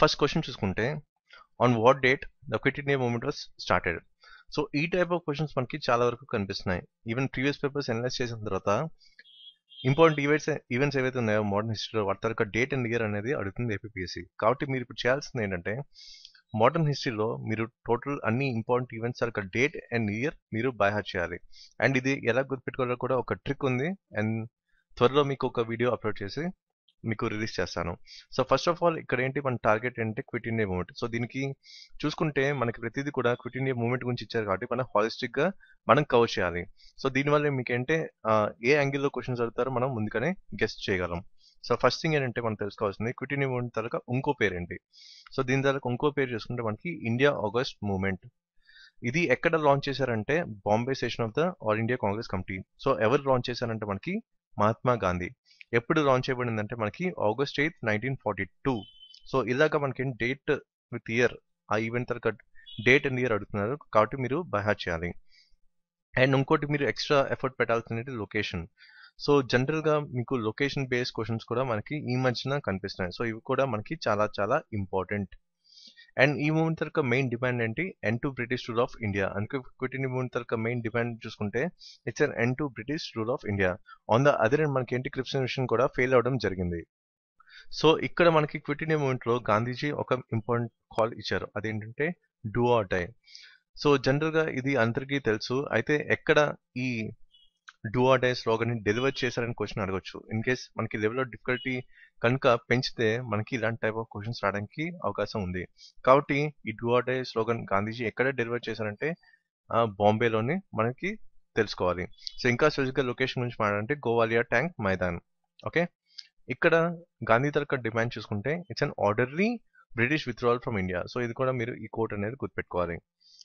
First question చూసుకుంటే on what date the quit India movement was started so ఈ type of questions మనకి చాలా వరకు కనిపిస్తున్నాయి. ఈవెన్ ప్రీవియస్ పేపర్స్ అనలైజ్ చేసిన తర్వాత ఇంపార్టెంట్ ఈవెంట్స్ ఈవెంట్స్ ఏవైతే ఉన్నాయో మోడర్న్ హిస్టరీలో వాటి తరక డేట్ అండ్ ఇయర్ అనేది అడుగుతుంది ఏపీఎస్సి కాబట్టి మీరు ఇప్పుడు చేయాల్సింది ఏంటంటే మోడర్న్ హిస్టరీలో మీరు టోటల్ అన్ని ఇంపార్టెంట్ ఈవెంట్స్ తరక డేట్ అండ్ ఇయర్ మీరు బై చేయాలి. అండ్ ఇది ఎలా గుర్తుపెట్టుకోవాలో కూడా ఒక ట్రిక్ ఉంది. అండ్ త్వరలో మీకు ఒక వీడియో అప్లోడ్ చేసి మీకు రిలీజ్ చేస్తాను. సో ఫస్ట్ ఆఫ్ ఆల్ ఇక్కడ ఏంటి మన టార్గెట్ ఏంటి? క్విట్ ఇండియా మూమెంట్ సో దీనికి చూసుకుంటే మనకి ప్రతిదీ కూడా క్విట్ ఇండియా మూమెంట్ గురించి ఇచ్చారు కాబట్టి మనం హాలిస్టిక్గా మనం కవర్ చేయాలి. సో దీనివల్ల మీకు ఏంటంటే ఏ యాంగిల్లో క్వశ్చన్స్ అడుగుతారో మనం ముందుగానే గెస్ట్ చేయగలం. సో ఫస్ట్ థింగ్ ఏంటంటే మనం తెలుసుకోవాల్సింది క్విట్ ఇండియా మూమెంట్ తరక ఇంకో పేరు ఏంటి సో దీని తరక ఇంకో పేరు చూసుకుంటే మనకి ఇండియా ఆగస్ట్ మూమెంట్ ఇది ఎక్కడ లాంచ్ చేశారంటే Bombay session of the all India Congress committee so ఎవరు లాంచ్ చేశారంటే మనకి మహాత్మా గాంధీ ఎప్పుడు లాంచ్ చేయబడిందంటే మనకి August eighth nineteen forty two so ఇలాగ మనకి డేట్ విత్ ఇయర్ ఆ ఈవెంట్ తర్వాత డేట్ అండ్ ఇయర్ అడుగుతున్నారు. కాబట్టి మీరు బైహార్ చేయాలి. అండ్ ఇంకోటి మీరు ఎక్స్ట్రా ఎఫర్ట్ పెట్టాల్సింది లొకేషన్ సో జనరల్గా మీకు లొకేషన్ బేస్డ్ క్వశ్చన్స్ కూడా మనకి ఈ మధ్యన కనిపిస్తున్నాయి. సో ఇవి కూడా మనకి చాలా చాలా ఇంపార్టెంట్ అండ్ ఈ మూమెంట్ తరక మెయిన్ డిమాండ్ ఏంటి? End to British rule of India అందుకే క్విట్ మూమెంట్ తరక మెయిన్ డిమాండ్ చూసుకుంటే it's an end to British rule of India on the other and మనకి ఏంటి? క్రిప్షన్ విషయం కూడా ఫెయిల్ అవడం జరిగింది. సో ఇక్కడ మనకి క్విట్ ఇండియా మూమెంట్లో గాంధీజీ ఒక ఇంపార్టెంట్ కాల్ ఇచ్చారు. అదేంటంటే డూ ఆర్ డై సో జనరల్గా ఇది అందరికీ తెలుసు. అయితే ఎక్కడ ఈ డూ ఆర్ డై స్లోగన్ని డెలివర్ చేశారని క్వశ్చన్ అడగొచ్చు. ఇన్ కేస్ మనకి లెవెల్ ఆఫ్ డిఫికల్టీ కనుక పెంచితే మనకి ఇలాంటి టైప్ ఆఫ్ క్వశ్చన్స్ రావడానికి అవకాశం ఉంది. కాబట్టి ఈ do or die slogan Gandhiji ఎక్కడ డెలివర్ చేశారంటే బాంబేలోని మనకి తెలుసుకోవాలి. సో ఇంకా స్పెసిఫిక్ లొకేషన్ గురించి మాట్లాడంటే గోవాలియా ట్యాంక్ మైదాన్. ఓకే ఇక్కడ గాంధీ తరక డిమాండ్ చూసుకుంటే it's an orderly British withdrawal from India so ఇది కూడా మీరు ఈ కోట్ అనేది గుర్తుపెట్టుకోవాలి.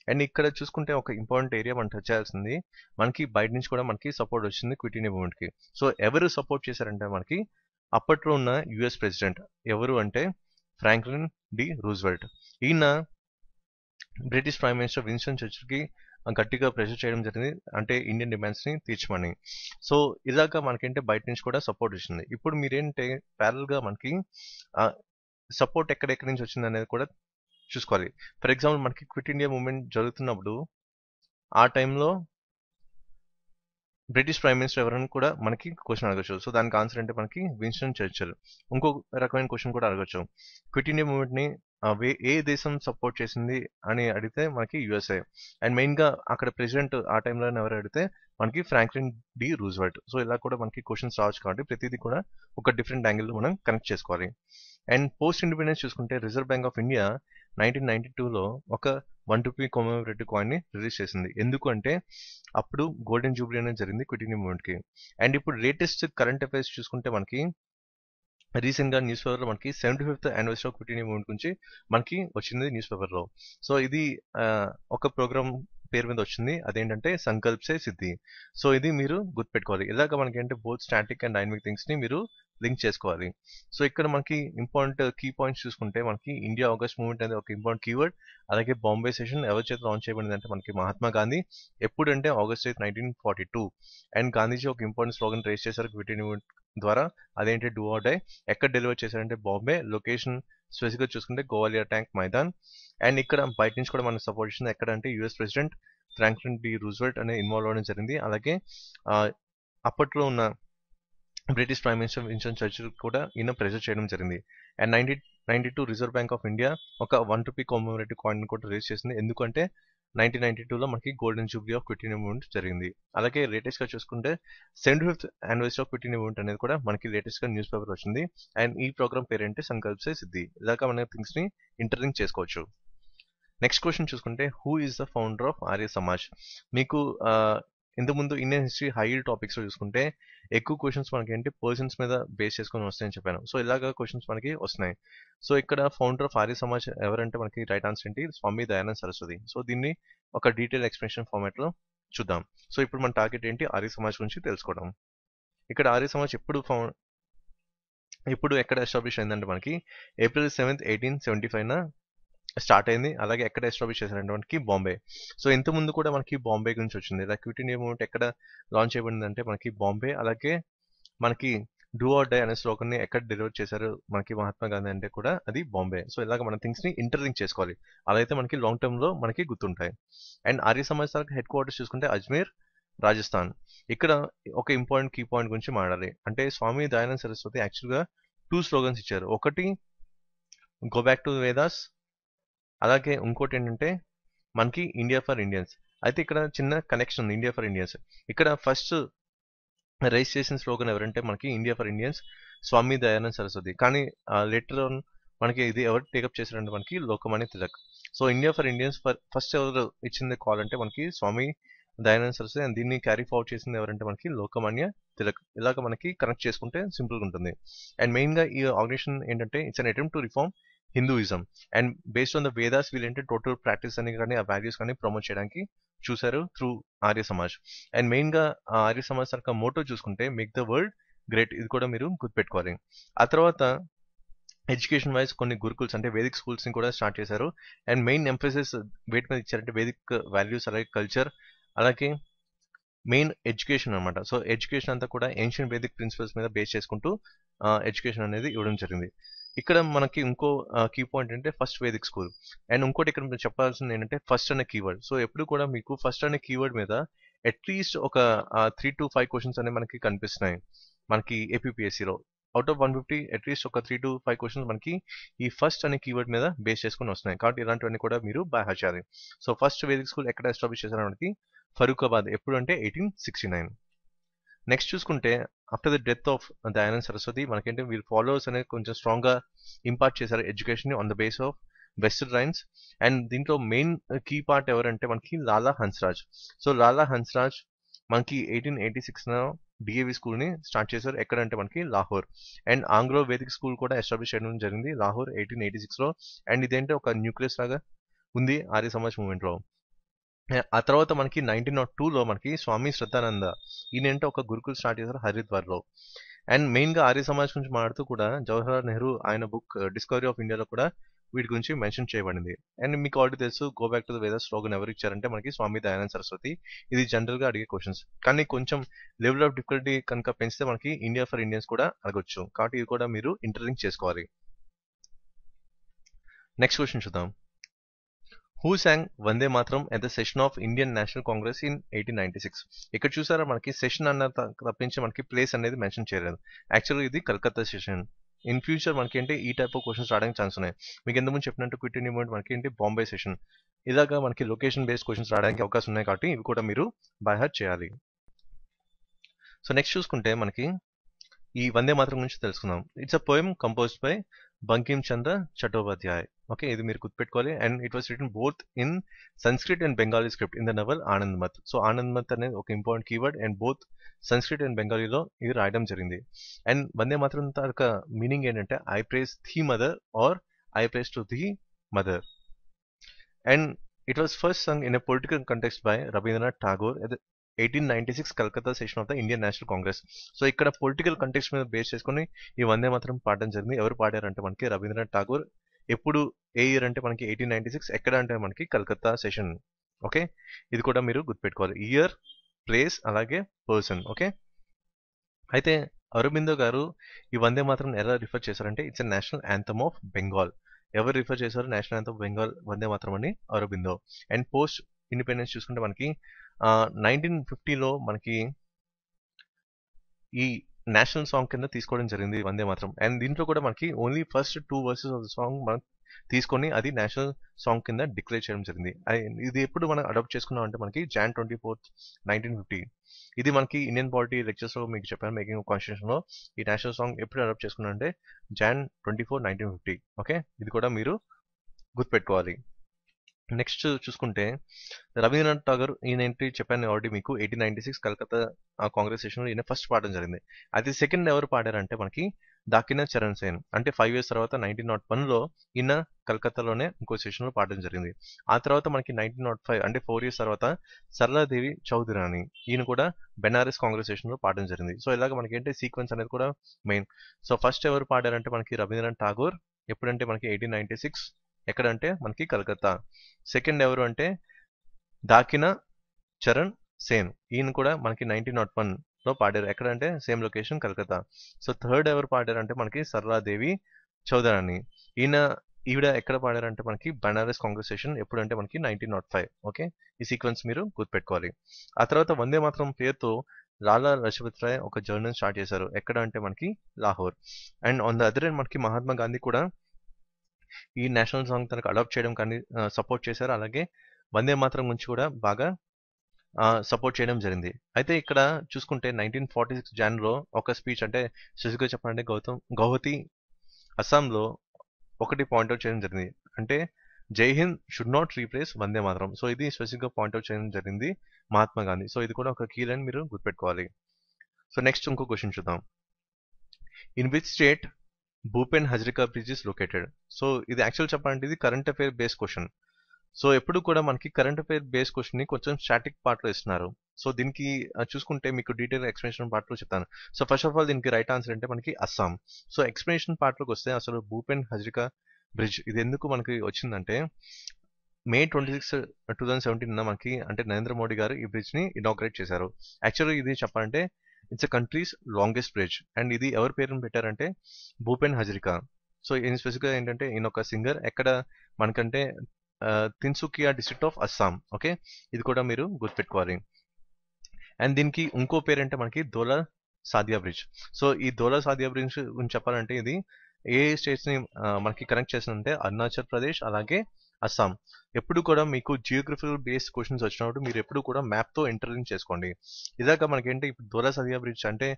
అండ్ ఇక్కడ చూసుకుంటే ఒక ఇంపార్టెంట్ ఏరియా మనం టచ్ చేయాల్సింది మనకి బయట నుంచి కూడా మనకి సపోర్ట్ వచ్చింది క్విట్ ఇండియా మూవ్మెంట్కి. సో ఎవరు సపోర్ట్ చేశారంటే మనకి అప్పట్లో ఉన్న యుఎస్ ప్రెసిడెంట్ ఎవరు అంటే ఫ్రాంక్లిన్ డి రూజ్వెల్ట్ ఈయన బ్రిటిష్ ప్రైమ్ మినిస్టర్ విన్స్టన్ చర్చిల్కి గట్టిగా ప్రెషర్ చేయడం జరిగింది. అంటే ఇండియన్ డిమాండ్స్ని తీర్చమని. సో ఇలాగా మనకేంటే బయట నుంచి కూడా సపోర్ట్ వచ్చింది. ఇప్పుడు మీరేంటే ప్యారల్గా మనకి సపోర్ట్ ఎక్కడెక్కడి నుంచి వచ్చింది అనేది కూడా చూసుకోవాలి. ఫర్ ఎగ్జాంపుల్ మనకి క్విట్ ఇండియా మూమెంట్ జరుగుతున్నప్పుడు ఆ టైంలో బ్రిటిష్ ప్రైమ్ మినిస్టర్ ఎవరైనా కూడా మనకి క్వశ్చన్ అడగచ్చు. సో దానికి ఆన్సర్ అంటే మనకి? Winston Churchill. ఇంకో రకమైన క్వశ్చన్ కూడా అడగచ్చు. క్విట్ ఇండియా మూమెంట్ని ఏ దేశం సపోర్ట్ చేసింది అని అడిగితే మనకి యుఎస్ఏ. అండ్ మెయిన్గా అక్కడ ప్రెసిడెంట్ ఆ టైంలో ఎవరు అడిగితే మనకి ఫ్రాంక్లిన్ డి రూజ్వెల్ట్. సో ఇలా కూడా మనకి క్వశ్చన్స్ రావచ్చు కాబట్టి ప్రతిదీ కూడా ఒక డిఫరెంట్ యాంగిల్లో మనం కనెక్ట్ చేసుకోవాలి. అండ్ పోస్ట్ ఇండిపెండెన్స్ చూసుకుంటే reserve bank of India nineteen ninety టూలో ఒక వన్ రూపీ కొమెమరేటివ్ కాయిన్ని రిలీజ్ చేసింది. ఎందుకంటే అప్పుడు గోల్డెన్ జూబ్లీ అనేది జరిగింది క్విటీని మూమెంట్కి అండ్ ఇప్పుడు లేటెస్ట్ కరెంట్ అఫైర్స్ చూసుకుంటే మనకి రీసెంట్గా న్యూస్ పేపర్లో మనకి seventy fifth anniversary of క్విటీని moment గురించి మనకి వచ్చింది న్యూస్ పేపర్లో సో ఇది ఒక ప్రోగ్రామ్ పేరు మీద వచ్చింది. అదేంటంటే సంకల్ప్సే సిద్ధి. సో ఇది మీరు గుర్తుపెట్టుకోవాలి. ఇలాగ మనకి అంటే బోత్ స్టాటిక్ అండ్ డైనమిక్ థింగ్స్ని మీరు లింక్ చేసుకోవాలి. సో ఇక్కడ మనకి ఇంపార్టెంట్ కీ పాయింట్స్ చూసుకుంటే మనకి ఇండియా ఆగస్ట్ మూవ్మెంట్ అనేది ఒక ఇంపార్టెంట్ కీవర్డ్. అలాగే బాంబే సెషన్ ఎవరి చేత లాంచ్ చేయబడింది అంటే మనకి మహాత్మా గాంధీ. ఎప్పుడంటే August eighth nineteen forty two and Gandhiji ఒక ఇంపార్టెంట్ స్లోగన్ రేస్ చేశారు. క్విట్ మూవ్మెంట్ ద్వారా అదేంటి డూ ఆర్ డై ఎక్కడ డెలివర్ చేశారంటే బాంబే లొకేషన్ స్పెసిఫిక్గా చూసుకుంటే గోవాలియా ట్యాంక్ మైదాన్. అండ్ ఇక్కడ బయట నుంచి కూడా మనకు సపోర్ట్ ఇచ్చింది ఎక్కడ అంటే US president Franklin D Roosevelt అనే ఇన్వాల్వ్ అవ్వడం జరిగింది. అలాగే అప్పట్లో ఉన్న British prime minister Winston Churchill కూడా ఈయన ప్రెజర్ చేయడం జరిగింది. And ninety ninety two Reserve Bank of India ఒక వన్ రూపీ కామోరేటివ్ కాయిన్ కూడా రేస్ చేసింది. ఎందుకంటే నైన్టీన్ నైన్టీ టూలో మనకి golden jubilee of quit India జరిగింది. అలాగే లేటెస్ట్గా చూసుకుంటే seventy fifth anniversary of quit India అనేది కూడా మనకి లేటెస్ట్గా న్యూస్ పేపర్ వచ్చింది. అండ్ ఈ ప్రోగ్రామ్ పేరేంటి? సంకల్ప్ సే సిద్ధి. ఇలాగా మన థింగ్స్ని ఇంటర్లింక్ చేసుకోవచ్చు. నెక్స్ట్ క్వశ్చన్ చూసుకుంటే who is the founder of Arya Samaj మీకు ఇంతకుముందు ఇండియన్ హిస్టరీ హై టాపిక్స్లో చూసుకుంటే ఎక్కువ క్వశ్చన్స్ మనకి ఏంటి పర్సన్స్ మీద బేస్ చేసుకొని వస్తాయని చెప్పాను. సో ఇలాగా క్వశ్చన్స్ మనకి వస్తున్నాయి. సో ఇక్కడ ఫౌండర్ ఆఫ్ ఆర్య సమాజ్ ఎవరంటే మనకి రైట్ ఆన్సర్ ఏంటి? స్వామి దయానంద్ సరస్వతి. సో దీన్ని ఒక డీటెయిల్ ఎక్స్ప్లెనేషన్ ఫార్మాట్లో చూద్దాం. సో ఇప్పుడు మన టార్గెట్ ఏంటి? ఆర్య సమాజ్ గురించి తెలుసుకోవడం. ఇక్కడ ఆర్య సమాజ్ ఎప్పుడు ఫౌండ్ ఇప్పుడు ఎక్కడ ఎస్టాబ్లిష్ అయిందంటే మనకి April seventh eighteen seventy five start అయింది. అలాగే ఎక్కడ ఎస్టాబ్లిష్ చేశారంటే మనకి బాంబే. సో ఇంత ముందు కూడా మనకి బాంబే గురించి వచ్చింది. ఇలా క్విట్ ఇండియా మూమెంట్ ఎక్కడ లాంచ్ చేయబడింది అంటే మనకి బాంబే అలాగే మనకి డూ ఆర్ డై అనే స్లోగన్ని ఎక్కడ డెలివర్ చేశారు మనకి మహాత్మా గాంధీ అంటే కూడా అది బాంబే. సో ఇలాగ మన థింగ్స్ని ఇంటర్లింక్ చేసుకోవాలి. అలా అయితే మనకి లాంగ్ టర్మ్లో మనకి గుర్తుంటాయి. And Arya Samaj headquarters చూసుకుంటే అజ్మీర్ రాజస్థాన్. ఇక్కడ ఒక ఇంపార్టెంట్ కీ పాయింట్ గురించి మాట్లాడాలి. అంటే స్వామి దయానంద సరస్వతి యాక్చువల్గా టూ స్లోగన్స్ ఇచ్చారు. ఒకటి గో బ్యాక్ టు వేదాస్ అలాగే ఇంకోటి ఏంటంటే మనకి ఇండియా ఫర్ ఇండియన్స్ అయితే ఇక్కడ చిన్న కనెక్షన్ ఉంది ఇండియా ఫర్ ఇండియన్స్ ఇక్కడ ఫస్ట్ రైస్ చేసిన స్లోగన్ ఎవరంటే మనకి India for Indians Swami Dayanand Saraswati. కానీ లెటర్ ఆన్ మనకి ఇది ఎవరు టేకప్ చేశారంటే మనకి Lokmanya Tilak. So India for Indians first ఎవరు ఇచ్చింది కాల్ అంటే మనకి స్వామి దయానంద్ సరస్వతి అండ్ దీన్ని క్యారీ ఫార్వర్డ్ చేసింది ఎవరంటే మనకి లోకమాన్య తిలక్. ఇలాగ మనకి కనెక్ట్ చేసుకుంటే సింపుల్గా ఉంటుంది. అండ్ మెయిన్గా ఈ ఆర్గనైజేషన్ ఏంటంటే it's an attempt to reform Hinduism and based on the Vedas వీళ్ళంటే టోటల్ ప్రాక్టీస్ అని కానీ ఆ వాల్యూస్ కానీ ప్రమోట్ చేయడానికి చూశారు త్రూ ఆర్య సమాజ్ అండ్ మెయిన్గా ఆర్య సమాజ్ యొక్క మోటో చూసుకుంటే మేక్ ద వరల్డ్ గ్రేట్ ఇది కూడా మీరు గుర్తుపెట్టుకోవాలి. ఆ తర్వాత ఎడ్యుకేషన్ వైజ్ కొన్ని గురుకుల్స్ అంటే వేదిక్ స్కూల్స్ని కూడా స్టార్ట్ చేశారు. అండ్ మెయిన్ ఎంఫోసిస్ వేటి మీద ఇచ్చారంటే వేదిక్ వాల్యూస్ అలాగే కల్చర్ అలాగే మెయిన్ ఎడ్యుకేషన్ అనమాట సో ఎడ్యుకేషన్ అంతా కూడా ఏన్షియన్ వేదిక్ ప్రిన్సిపల్స్ మీద బేస్ చేసుకుంటూ ఎడ్యుకేషన్ అనేది ఇవ్వడం జరిగింది. ఇక్కడ మనకి ఇంకో కీ పాయింట్ అంటే ఫస్ట్ వేదిక్ స్కూల్ అండ్ ఇంకోటి ఇక్కడ మీరు చెప్పాల్సింది ఏంటంటే ఫస్ట్ అనే కీవర్డ్ సో ఎప్పుడు కూడా మీకు ఫస్ట్ అనే కీవర్డ్ మీద అట్లీస్ట్ ఒక త్రీ టు ఫైవ్ క్వశ్చన్స్ అనేవి మనకి కనిపిస్తున్నాయి. మనకి ఏపీపీఎస్సీలో out of one fifty at least ఒక త్రీ టు ఫైవ్ క్వశ్చన్స్ మనకి ఈ ఫస్ట్ అనే కీవర్డ్ మీద బేస్ చేసుకుని వస్తున్నాయి. కాబట్టి ఇలాంటివన్నీ కూడా మీరు బాగా చేయాలి సో ఫస్ట్ వేదిక్ స్కూల్ ఎక్కడ ఎస్టాబ్లిష్ చేశారు మనకి ఫరూకాబాద్ ఎప్పుడు అంటే ఎయిటీన్ సిక్స్టీ నైన్ నెక్స్ట్ చూసుకుంటే after the death of Dayanand Saraswati మనకేంటి వీళ్ళు ఫాలోవర్స్ అనేది కొంచెం స్ట్రాంగ్గా ఇంపార్ట్ చేశారు education on the base of western lines and దీంట్లో మెయిన్ కీ పార్ట్ ఎవరంటే మనకి లాలా హన్స్రాజ్ సో లాలా హన్స్రాజ్ మనకి ఎయిటీన్ ఎయిటీ సిక్స్ డిఏవి స్కూల్ని స్టార్ట్ చేశారు. ఎక్కడంటే మనకి Lahore and Anglo Vedic school కూడా ఎస్టాబ్లిష్ చేయడం జరిగింది లాహోర్ ఎయిటీన్ ఎయిటీ సిక్స్లో అండ్ ఇదేంటే ఒక న్యూక్లియస్ లాగా ఉంది ఆర్య సమాజ్ మూమెంట్లో ఆ తర్వాత మనకి నైన్టీన్ నాట్ టూలో మనకి స్వామి శ్రద్ధానంద ఈయనంటే ఒక గురుకులు స్టార్ట్ చేశారు హరిద్వార్లో. అండ్ మెయిన్గా ఆర్య సమాజ్ గురించి మాట్లాడుతూ కూడా జవహర్లాల్ నెహ్రూ ఆయన బుక్ డిస్కవరీ ఆఫ్ ఇండియాలో కూడా వీటి గురించి మెన్షన్ చేయబడింది. అండ్ మీకు ఆల్రెడీ తెలుసు go back to the Veda slogan ఎవరు ఇచ్చారంటే మనకి స్వామి దయానంద సరస్వతి. ఇది జనరల్గా అడిగే క్వశ్చన్స్ కానీ కొంచెం లెవెల్ ఆఫ్ డిఫికల్టీ కనుక పెంచితే మనకి ఇండియా ఫర్ ఇండియన్స్ కూడా అడగొచ్చు. కాబట్టి ఇది కూడా మీరు ఇంటర్లింక్ చేసుకోవాలి. నెక్స్ట్ క్వశ్చన్ చూద్దాం. Who sang Vande Mataram at the session of Indian National Congress in eighteen ninety six ఇక్కడ చూసారా మనకి సెషన్ అన్న తప్పించి మనకి ప్లేస్ అనేది మెన్షన్ చేయలేదు. యాక్చువల్గా ఇది కలకత్తా సెషన్ ఇన్ ఫ్యూచర్ మనకి ఏంటి ఈ టైప్ ఆఫ్ క్వశ్చన్స్ రావడానికి ఛాన్స్ ఉన్నాయి. మీకు ఎంతమంది చెప్పినట్టు క్విట్ ఇండియా మూమెంట్ మనకి ఏంటి బాంబే సెషన్ ఇలాగా మనకి లొకేషన్ బేస్డ్ క్వశ్చన్స్ రావడానికి అవకాశం ఉన్నాయి కాబట్టి ఇవి కూడా మీరు బై హార్ట్ చేయాలి. సో నెక్స్ట్ చూసుకుంటే మనకి ఈ వందే మాత్రం గురించి తెలుసుకుందాం. It's a poem composed by Bankim Chandra Chattopadhyay okay ఇది మీరు గుర్తుపెట్టుకోవాలి. And it was written both in Sanskrit and Bengali script in the novel Anand Math so Anand Math అనేది ఒక important keyword and both Sanskrit and బెంగాలీలో ఇది రాయడం జరిగింది. And Vande Mataram తాలూక meaning ఏంటంటే I praise the mother or I praise to the mother and it was first sung in a political context by Rabindranath Tagore eighteen ninety six Calcutta session of the Indian National Congress so ఇక్కడ political context మీద base చేసుకుని ఈ వందే మాత్రం పాడడం జరిగింది. ఎవరు పాడారంటే మనకి రవీంద్రనాథ్ ఠాగూర్. ఎప్పుడు ఏ ఇయర్ అంటే మనకి ఎయిటీన్ నైన్టీ సిక్స్ ఎక్కడ అంటే మనకి కలకత్తా సెషన్ ఓకే? ఇది కూడా మీరు గుర్తుపెట్టుకోవాలి. ఇయర్ ప్లేస్ అలాగే పర్సన్ ఓకే? అయితే అరబిందో గారు ఈ వందే మాత్రం ఎలా రిఫర్ చేశారంటే it's a national anthem of Bengal ఎవరు రిఫర్ చేశారు? National anthem of Bengal Vande Mataram అని అరబిందో. అండ్ పోస్ట్ ఇండిపెండెన్స్ చూసుకుంటే మనకి నైన్టీన్ ఫిఫ్టీలో మనకి ఈ నేషనల్ సాంగ్ కింద తీసుకోవడం జరిగింది వందే మాత్రం. అండ్ దీంట్లో కూడా మనకి only first two verses of the song మనం తీసుకొని అది నేషనల్ సాంగ్ కింద డిక్లేర్ చేయడం జరిగింది. ఇది ఎప్పుడు మనం అడాప్ట్ చేసుకున్నాం అంటే మనకి Jan twenty fourth nineteen fifty. ఇది మనకి ఇండియన్ పాలిటీ లెక్చర్స్లో మీకు చెప్పాను మేకింగ్ కాన్స్టిట్యూషన్లో ఈ నేషనల్ సాంగ్ ఎప్పుడు అడాప్ట్ చేసుకున్నాం అంటే Jan twenty four nineteen fifty. Okay? ఇది కూడా మీరు గుర్తుపెట్టుకోవాలి. నెక్స్ట్ చూసుకుంటే రవీంద్రనాథ్ ఠాగూర్ ఈయన ఏంటి చెప్పాను ఆల్రెడీ మీకు eighteen ninety six Calcutta Congress స్టేషన్లో ఈయన ఫస్ట్ పాడడం జరిగింది. అది సెకండ్ ఎవరు పాడారంటే మనకి దాకిన చరణ్ సేన్. అంటే ఫైవ్ ఇయర్స్ తర్వాత నైన్టీన్ నాట్ వన్లో ఈయన కలకత్తాలోనే ఇంకో స్టేషన్లో పాడడం జరిగింది. ఆ తర్వాత మనకి నైన్టీన్ నాట్ ఫైవ్ అంటే ఫోర్ ఇయర్స్ తర్వాత సరళాదేవి చౌదరాని ఈయన కూడా బెనారస్ కాంగ్రెస్ స్టేషన్లో పాడడం జరిగింది. సో ఇలాగ మనకి ఏంటి సీక్వెన్స్ అనేది కూడా మెయిన్ సో ఫస్ట్ ఎవరు పాడారంటే మనకి రవీంద్రనాథ్ ఠాగూర్. ఎప్పుడంటే మనకి ఎయిటీన్ నైన్టీ సిక్స్ ఎక్కడంటే మనకి కలకత్తా. సెకండ్ ఎవరు అంటే దాకిన చరణ్ సేన్. ఈయన కూడా మనకి నైన్టీన్ నాట్ వన్లో పాడారు. ఎక్కడంటే same location Calcutta. So third ఎవరు పాడారు అంటే మనకి సర్రాదేవి చౌదరాని. ఈయన ఈవిడ ఎక్కడ పాడారంటే మనకి బనారస్ కాంగ్రెసేషన్ ఎప్పుడంటే మనకి నైన్టీన్ నాట్ ఫైవ్. ఓకే? ఈ సీక్వెన్స్ మీరు గుర్తుపెట్టుకోవాలి. ఆ తర్వాత వందే మాత్రం పేరుతో లాలా లజపత్ రాయ్ ఒక జర్నల్ స్టార్ట్ చేశారు. ఎక్కడ అంటే మనకి Lahore. And on the other and మనకి మహాత్మా గాంధీ కూడా ఈ నేషనల్ సాంగ్ తనకు అడాప్ట్ చేయడం కానీ సపోర్ట్ చేశారు. అలాగే వందే మాత్రం గురించి కూడా బాగా సపోర్ట్ చేయడం జరిగింది. అయితే ఇక్కడ చూసుకుంటే నైన్టీన్ ఫార్టీ సిక్స్ జాన్లో ఒక స్పీచ్ అంటే స్పెసిఫిక్గా చెప్పాలంటే గౌతమ్ గౌహతి అస్సాంలో ఒకటి పాయింట్అవుట్ చేయడం జరిగింది. అంటే Jai Hind should not replace Vande Mataram. So ఇది స్పెసిఫిక్గా పాయింట్అవుట్ చేయడం జరిగింది మహాత్మా గాంధీ. సో ఇది కూడా ఒక కీ లైన్ మీరు గుర్తుపెట్టుకోవాలి. సో నెక్స్ట్ ఇంకో క్వశ్చన్ చూద్దాం. In which state Bhupen Hazarika bridge is located so ఇది యాక్చువల్ చెప్పాలంటే ఇది current affair base question so ఎప్పుడు కూడా మనకి కరెంట్ అఫైర్ బేస్ క్వశ్చన్ని కొంచెం స్టాటిక్ పార్ట్లో ఇస్తున్నారు. సో దీనికి చూసుకుంటే మీకు డీటెయిల్ ఎక్స్ప్లెనేషన్ పార్ట్లో చెప్తాను. సో ఫస్ట్ ఆఫ్ ఆల్ దీనికి రైట్ ఆన్సర్ అంటే మనకి అస్సాం సో ఎక్స్ప్లెనేషన్ పార్ట్లోకి వస్తే అసలు భూపెన్ హజరికా బ్రిడ్జ్ ఇది ఎందుకు మనకి వచ్చిందంటే May twenty six two thousand seventeen మనకి అంటే నరేంద్ర మోడీ గారు ఈ బ్రిడ్జ్ని ఇనాగ్రేట్ చేశారు. యాక్చువల్గా ఇది చెప్పాలంటే it's a country's longest bridge and ఇది ఎవరి పేరుని పెట్టారంటే భూపెన్ హజరికా. సో ఇన్ స్పెసిఫిక్గా ఏంటంటే ఈయన ఒక సింగర్ ఎక్కడ మనకంటే Tinsukia district of Assam okay ఇది కూడా మీరు గుర్తుపెట్టుకోవాలి. అండ్ దీనికి ఇంకో పేరంటే మనకి దోలా సాదియా బ్రిడ్జ్ సో ఈ దోలా సాదియా బ్రిడ్జ్ గురించి చెప్పాలంటే ఇది ఏ స్టేట్స్ని మనకి కనెక్ట్ చేసిందంటే అరుణాచల్ ప్రదేశ్ అలాగే అస్సాం. ఎప్పుడు కూడా మీకు జియోగ్రఫికల్ బేస్డ్ క్వశ్చన్స్ వచ్చినప్పుడు మీరు ఎప్పుడు కూడా మ్యాప్తో ఇంటర్లింక్ చేసుకోండి. ఇదాక మనకేంటి ఇప్పుడు దోలా సదియా బ్రిడ్జ్ అంటే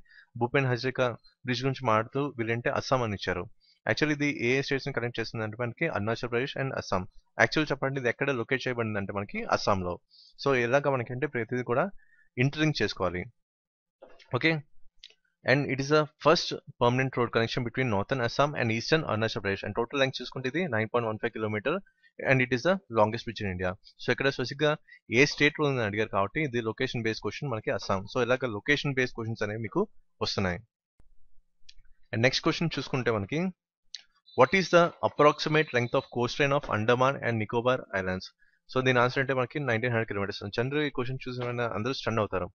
భూపెన్ హజరికా బ్రిడ్జ్ గురించి మాట్లాడుతూ వీళ్ళంటే అస్సాం అని ఇచ్చారు. యాక్చువల్లీ ఇది ఏ స్టేట్స్ని కనెక్ట్ చేస్తుంది అంటే మనకి అరుణాచల్ ప్రదేశ్ అండ్ అస్సాం. యాక్చువల్ చెప్పండి ఇది ఎక్కడ లొకేట్ చేయబడింది అంటే మనకి అస్సాంలో. సో ఇలాగ మనకంటే ప్రతిదీ కూడా ఇంటర్లింక్ చేసుకోవాలి. Okay and it is the first permanent road connection between northern Assam and eastern Arunachal Pradesh and total length చూసుకుంటే ఇది nine point one five kilometer and it is the longest bridge in India so ఇక్కడ స్పెసిఫిక్గా ఏ స్టేట్లో ఉందని అడిగారు కాబట్టి ఇది location based question మనకి అస్సాం. సో ఇలాగ లొకేషన్ బేస్డ్ క్వశ్చన్స్ అనేవి మీకు వస్తున్నాయి. అండ్ నెక్స్ట్ క్వశ్చన్ చూసుకుంటే మనకి what is the approximate length of coast line of Andaman and Nicobar islands so దీని ఆన్సర్ అంటే మనకి నైన్టీన్ హండ్రెడ్ కిలోమీటర్స్ జనరల్ ఈ క్వశ్చన్ చూసిన అందరూ స్టన్ అవుతారు?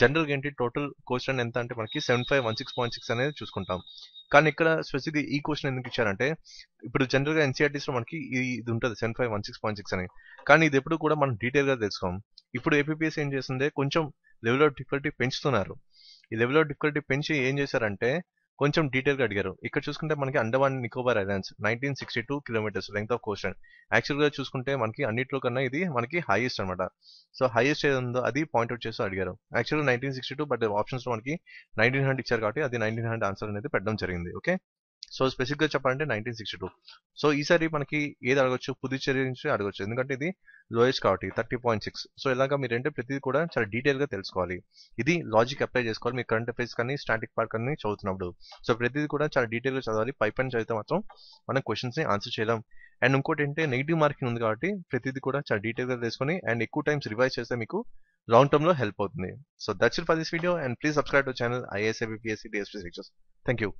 జనరల్ ఏంటి? టోటల్ కోస్ట్ లైన్ ఎంత అంటే మనకి seven five one six point six అనేది చూసుకుంటాం. కానీ ఇక్కడ స్పెసిఫిక్ ఈ క్వశ్చన్ ఎందుకు ఇచ్చారంటే ఇప్పుడు జనరల్గా ఎన్సీఆర్టీస్లో మనకి ఇది ఉంటుంది seven five one six point six అని. కానీ ఇది ఎప్పుడు కూడా మనం డీటెయిల్గా తెలుసుకోం. ఇప్పుడు ఏపీఎస్ ఏం చేస్తుంది కొంచెం లెవెల్ ఆఫ్ డిఫికల్టీ పెంచుతున్నారు. ఈ లెవెల్ ఆఫ్ డిఫికల్టీ పెంచి ఏం చేశారంటే కొంచెం డీటెయిల్గా అడిగారు. ఇక్కడ చూసుకుంటే మనకి Andaman Nicobar islands nineteen sixty two kilometers length of coast యాక్చువల్గా చూసుకుంటే మనకి అన్నిట్లో కన్నా ఇది మనకి హైయెస్ట్ అనమాట సో హైయెస్ట్ ఏది ఉందో అది పాయింట్అవుట్ చేసి అడిగారు. Actual nineteen sixty two but ఆప్షన్స్లో మనకి నైన్టీన్ హండ్రెడ్ ఇచ్చారు కాబట్టి అది నైన్టీన్ హండ్రెడ్ ఆన్సర్ అనేది పెట్టడం జరిగింది. ఓకే సో స్పెసిఫిక్గా చెప్పాలంటే నైన్టీన్ సిక్స్టీ టూ. సో ఈసారి మనకి ఏది అడగొచ్చు? పుదుచ్చేరి నుంచి అడగచ్చు. ఎందుకంటే ఇది లోయెస్ట్ కాబట్టి థర్టీ పాయింట్ సిక్స్. సో ఇలాగా మీరు అంటే ప్రతిదీ కూడా చాలా డీటెయిల్గా తెలుసుకోవాలి. ఇది లాజిక్ అప్లై చేసుకోవాలి. మీరు కరెంట్ అఫైర్స్ కానీ స్టాటిక్ పార్ట్ కానీ చదువుతున్నప్పుడు. సో ప్రతిదీ కూడా చాలా డీటెయిల్గా చదవాలి. పై పైన చదివితే మాత్రం మనం క్వశ్చన్స్ని ఆన్సర్ చేయలేం. అండ్ ఇంకోటి ఏంటంటే నెగిటివ్ మార్కింగ్ ఉంది కాబట్టి ప్రతిదీ కూడా చాలా డీటెయిల్గా తెలుసుకొని అండ్ ఎక్కువ టైమ్స్ రివైజ్ చేస్తే మీకు లాంగ్ టర్మ్లో హెల్ప్ అవుతుంది. So that's for this video and please subscribe to channel ఐఎస్ఏబిపిఎస్సి DSP thank you.